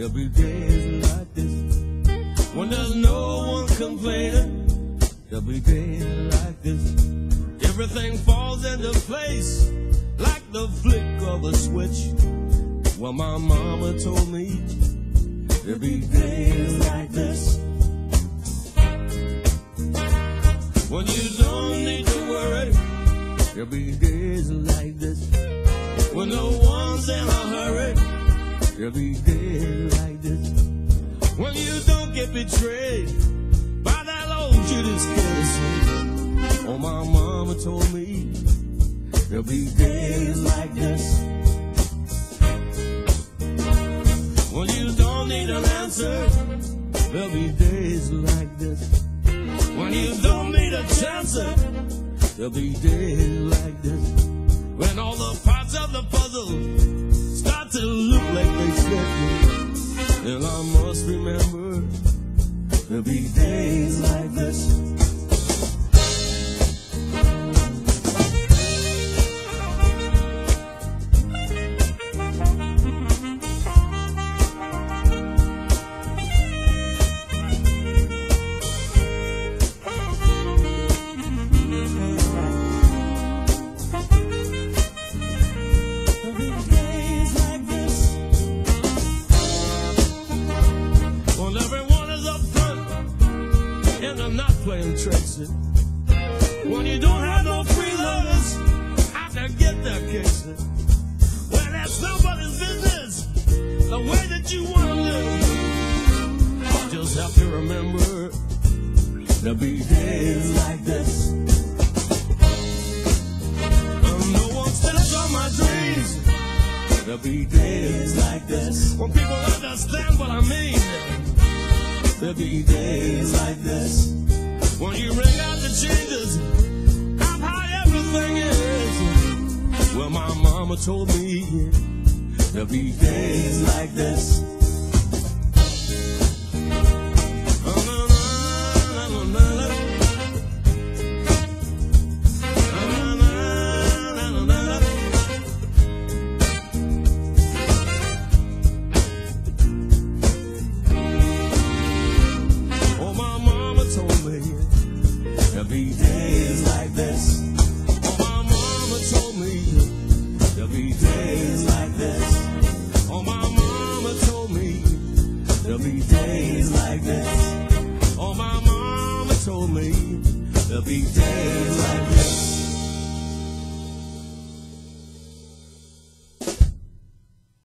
There'll be days like this when there's no one complaining. There'll be days like this. Everything falls into place like the flick of a switch. Well, my mama told me there'll be days like this when you don't need to worry. There'll be days like this when no one's in a hurry. There'll be days get betrayed by that old Judas kiss. Oh, my mama told me there'll be days like this when you don't need an answer. There'll be days like this when you don't need a chance. There'll be days like this when all the parts of the puzzle start to look like they fit. And I must remember there'll be days like this. Not playing tricks. When you don't have no free lovers out to get their kicks. When that's nobody's business the way that you want to live. Just have to remember there'll be days like this. My dreams. There'll be days like this when people understand what I mean. There'll be days like this my mama told me there'll be days like this. Be days like this. Oh, my mama told me there'll be days like this. Oh, my mama told me there'll be days like